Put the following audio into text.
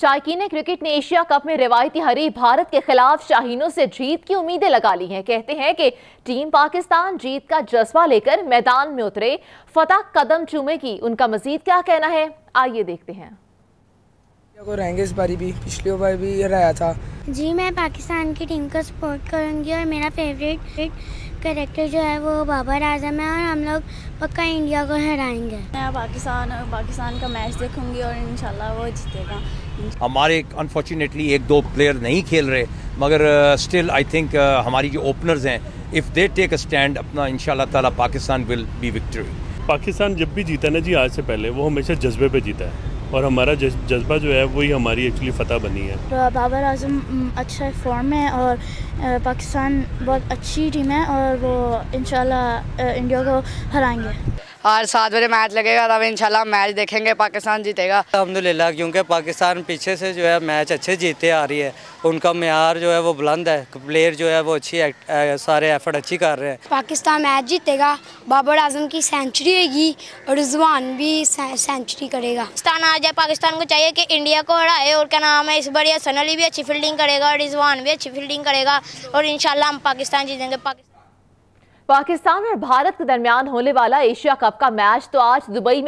शायकीन cricket ने Asia cup में रिवायती हरी भारत के खिलाफ शाहीनों से जीत की उम्मीदें लगा ली हैं। कहते हैं कि टीम पाकिस्तान जीत का जज्बा लेकर मैदान में उतरे, फतह कदम चूमेगी। उनका मजीद क्या कहना है? आइए देखते हैं। को रहेंगे इस बारी भी? पिछली बार भी ये रहा था। जी मैं पाकिस्तान की टीम को सपोर्ट करूँगी और मेरा फेवरेट करेक्टर जो है वो बाबर आज़म है और हम लोग पक्का इंडिया को हराएँगे। मैं पाकिस्तान पाकिस्तान का मैच देखूँगी और इंशाल्लाह वो जीतेगा। हमारे अनफॉर्चुनेटली एक दो प्लेयर नहीं खेल रहे मगर स्टिल आई थिंक हमारी जो ओपनर्स हैं if they take a stand अपना इन ताला Pakistan will be victory Pakistan जब भी जीता ना जी आज से पहले वो हमेशा जज्बे पे जीता है। और हमारा जज्बा जो है, वही हमारी एक्चुअली फतह बनी है। तो बाबर आज़म अच्छा फॉर्म है और पाकिस्तान बहुत अच्छी टीम है और वो, इंशाल्लाह इंडिया को हराएँगे। आज सात बजे मैच लगेगा तब इंशाल्लाह मैच देखेंगे पाकिस्तान जीतेगा। अलहमदिल्ला क्योंकि पाकिस्तान पीछे से जो है मैच अच्छे जीते आ रही है। उनका मैार जो है वो बुलंद है। प्लेयर जो है वो अच्छी सारे एफर्ट अच्छी कर रहे हैं। पाकिस्तान मैच जीतेगा बाबर आज़म की सेंचुरी होगी और रिजवान भी सेंचुरी करेगा। पाकिस्तान आ जाए पाकिस्तान को चाहिए कि इंडिया को हराए और क्या नाम है इस बार यह सनली अली भी अच्छी फील्डिंग करेगा और रिजवान भी अच्छी फील्डिंग करेगा और इंशाल्लाह हम पाकिस्तान जीतेंगे। पाकिस्तान पाकिस्तान और भारत के दरमियान होने वाला एशिया कप का मैच तो आज दुबई में